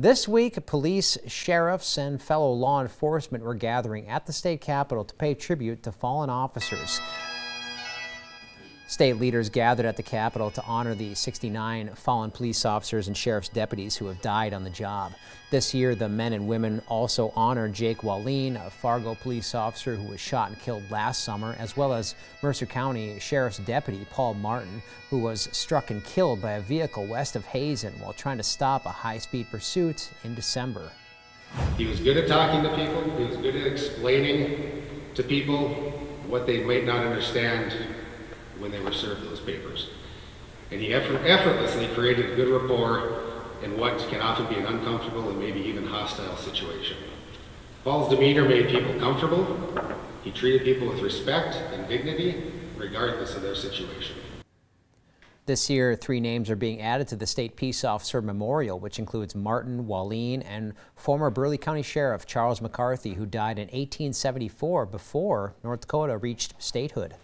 This week, police, sheriffs, and fellow law enforcement were gathering at the state capitol to pay tribute to fallen officers. State leaders gathered at the Capitol to honor the 69 fallen police officers and sheriff's deputies who have died on the job. This year, the men and women also honored Jake Wallin, a Fargo police officer who was shot and killed last summer, as well as Mercer County Sheriff's Deputy Paul Martin, who was struck and killed by a vehicle west of Hazen while trying to stop a high-speed pursuit in December. He was good at talking to people. He was good at explaining to people what they might not understand when they were served those papers. And he effort, effortlessly created a good rapport in what can often be an uncomfortable and maybe even hostile situation. Paul's demeanor made people comfortable. He treated people with respect and dignity, regardless of their situation. This year, three names are being added to the State Peace Officer Memorial, which includes Martin Wallin and former Burleigh County Sheriff Charles McCarthy, who died in 1874 before North Dakota reached statehood.